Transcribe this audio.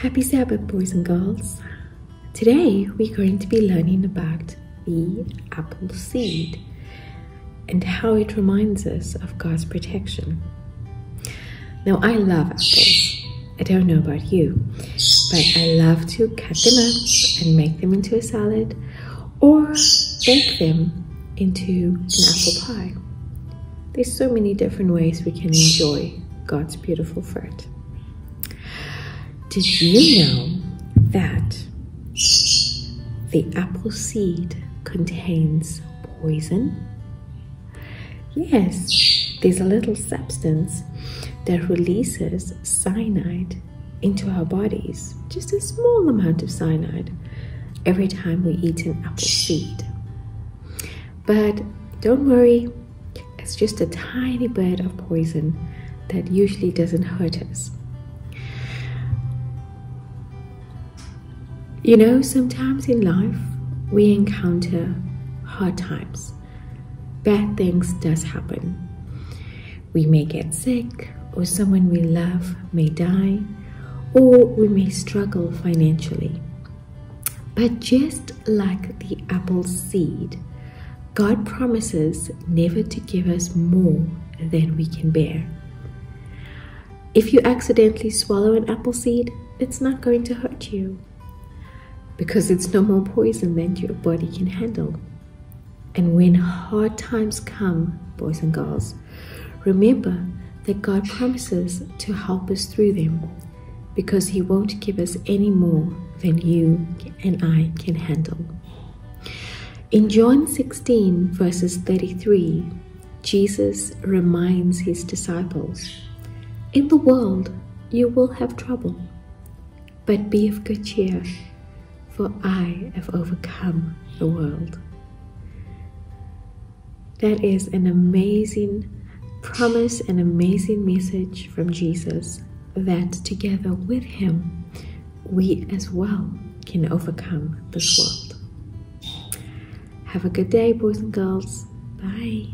Happy Sabbath, boys and girls. Today we're going to be learning about the apple seed and how it reminds us of God's protection. Now, I love apples. I don't know about you, but I love to cut them up and make them into a salad or bake them into an apple pie. There's so many different ways we can enjoy God's beautiful fruit. Did you know that the apple seed contains poison? Yes, there's a little substance that releases cyanide into our bodies, just a small amount of cyanide, every time we eat an apple seed. But don't worry, it's just a tiny bit of poison that usually doesn't hurt us. You know, sometimes in life we encounter hard times. Bad things does happen. We may get sick, or someone we love may die, or we may struggle financially. But just like the apple seed, God promises never to give us more than we can bear. If you accidentally swallow an apple seed, it's not going to hurt you because it's no more poison than your body can handle. And when hard times come, boys and girls, remember that God promises to help us through them because He won't give us any more than you and I can handle. In John 16, verses 33, Jesus reminds His disciples In the world you will have trouble, but be of good cheer for I have overcome the world. That is an amazing promise, an amazing message from Jesus that together with Him, we as well can overcome this world. Have a good day, boys and girls. Bye.